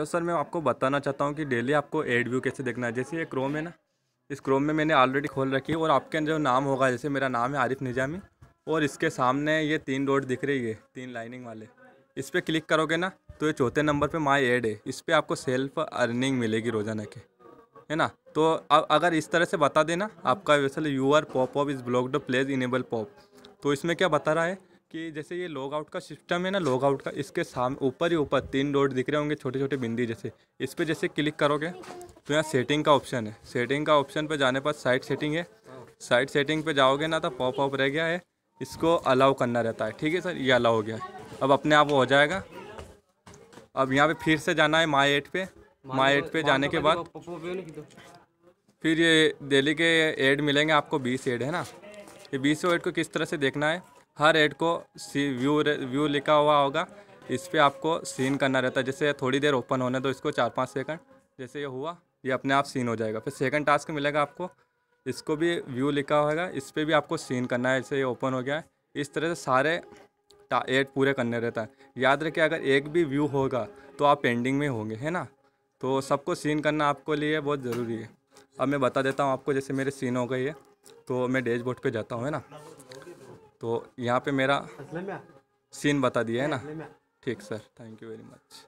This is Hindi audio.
हेलो सर, मैं आपको बताना चाहता हूँ कि डेली आपको एड व्यू कैसे देखना है। जैसे ये क्रोम है ना, इस क्रोम में मैंने ऑलरेडी खोल रखी है और आपके जो नाम होगा, जैसे मेरा नाम है आरिफ निजामी, और इसके सामने ये तीन डॉट दिख रही है, तीन लाइनिंग वाले। इस पर क्लिक करोगे ना तो ये चौथे नंबर पे माई एड है। इस पर आपको सेल्फ अर्निंग मिलेगी रोज़ाना के, है ना? तो अब अगर इस तरह से बता देना, आपका वैसे your pop up is blocked please enable pop तो इसमें क्या बता रहा है कि जैसे ये लॉग आउट का सिस्टम है ना लॉग आउट का इसके सामने ऊपर ही ऊपर तीन डॉट दिख रहे होंगे छोटे छोटे बिंदी जैसे। इस पर जैसे क्लिक करोगे तो यहाँ सेटिंग का ऑप्शन है। सेटिंग का ऑप्शन पर जाने पर साइड सेटिंग है। साइड सेटिंग पे जाओगे ना तो पॉप अप रह गया है। इसको अलाउ करना रहता है। ठीक है सर? ये अलाउ हो गया अब अपने आप वो हो जाएगा। अब यहाँ पे फिर से जाना है माई एट पे। माई एट पे जाने के बाद फिर ये दिल्ली के एड मिलेंगे आपको बीस एड है ना? ये बीस एड को किस तरह से देखना है? हर एड को सी, व्यू व्यू लिखा हुआ होगा। इस पर आपको सीन करना रहता है। जैसे थोड़ी देर ओपन होने दो, इसको चार पाँच सेकंड, जैसे ये हुआ, ये अपने आप सीन हो जाएगा। फिर सेकंड टास्क मिलेगा आपको, इसको भी व्यू लिखा होगा, इस पर भी आपको सीन करना है, जैसे ये ओपन हो गया है। इस तरह से सारे एड पूरे करने रहता है। याद रखिए, अगर एक भी व्यू होगा तो आप पेंडिंग में होंगे, है ना? तो सबको सीन करना आपको लिए बहुत ज़रूरी है। अब मैं बता देता हूँ आपको, जैसे मेरे सीन हो गई है तो मैं डैशबोर्ड पे जाता हूँ, है ना? तो यहाँ पे मेरा सीन बता दिया है ना? ठीक sir thank you very much